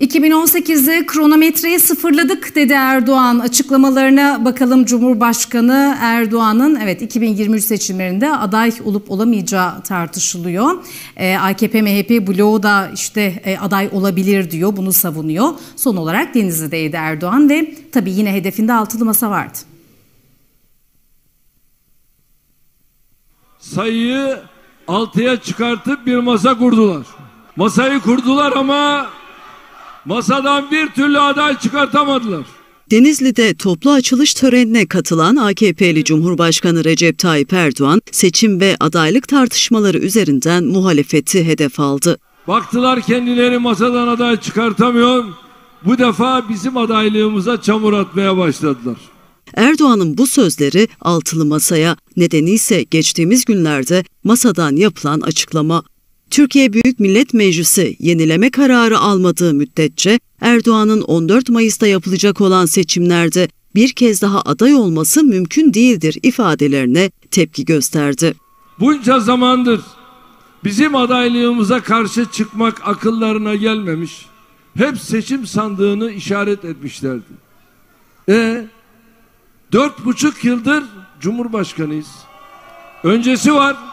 2018'de kronometreyi sıfırladık dedi Erdoğan. Açıklamalarına bakalım Cumhurbaşkanı Erdoğan'ın evet 2023 seçimlerinde aday olup olamayacağı tartışılıyor. Ee, AKP MHP bloğu da işte e, aday olabilir diyor bunu savunuyor. Son olarak Denizli'deydi Erdoğan ve tabii yine hedefinde altılı masa vardı. Sayıyı altıya çıkartıp bir masa kurdular. Masayı kurdular ama masadan bir türlü aday çıkartamadılar. Denizli'de toplu açılış törenine katılan AKP'li Cumhurbaşkanı Recep Tayyip Erdoğan, seçim ve adaylık tartışmaları üzerinden muhalefeti hedef aldı. Baktılar kendileri masadan aday çıkartamıyor. Bu defa bizim adaylığımıza çamur atmaya başladılar. Erdoğan'ın bu sözleri altılı masaya nedeni ise geçtiğimiz günlerde masadan yapılan açıklama. Türkiye Büyük Millet Meclisi yenileme kararı almadığı müddetçe Erdoğan'ın 14 Mayıs'ta yapılacak olan seçimlerde bir kez daha aday olması mümkün değildir ifadelerine tepki gösterdi. Bunca zamandır bizim adaylığımıza karşı çıkmak akıllarına gelmemiş. Hep seçim sandığını işaret etmişlerdi. E dört buçuk yıldır Cumhurbaşkanıyız. Öncesi var.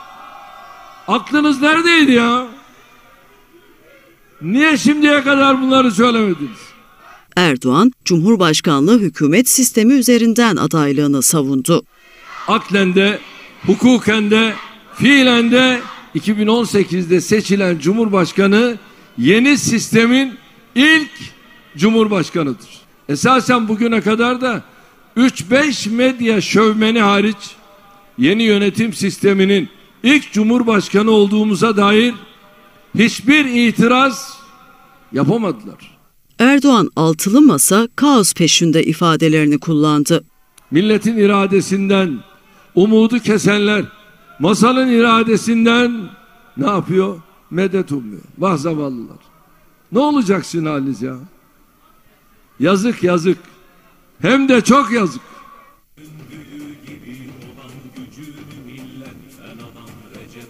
Aklınız neredeydi ya? Niye şimdiye kadar bunları söylemediniz? Erdoğan, Cumhurbaşkanlığı hükümet sistemi üzerinden adaylığını savundu. Aklen de, hukuken de, fiilen de 2018'de seçilen Cumhurbaşkanı yeni sistemin ilk Cumhurbaşkanıdır. Esasen bugüne kadar da 3-5 medya şövmeni hariç yeni yönetim sisteminin ilk cumhurbaşkanı olduğumuza dair hiçbir itiraz yapamadılar. Erdoğan altılı masa kaos peşinde ifadelerini kullandı. Milletin iradesinden umudu kesenler masanın iradesinden ne yapıyor? Medet umuyor. Vah zavallılar. Ne olacak haliniz ya? Yazık yazık. Hem de çok yazık gibi olan gücü millet sen adam Recep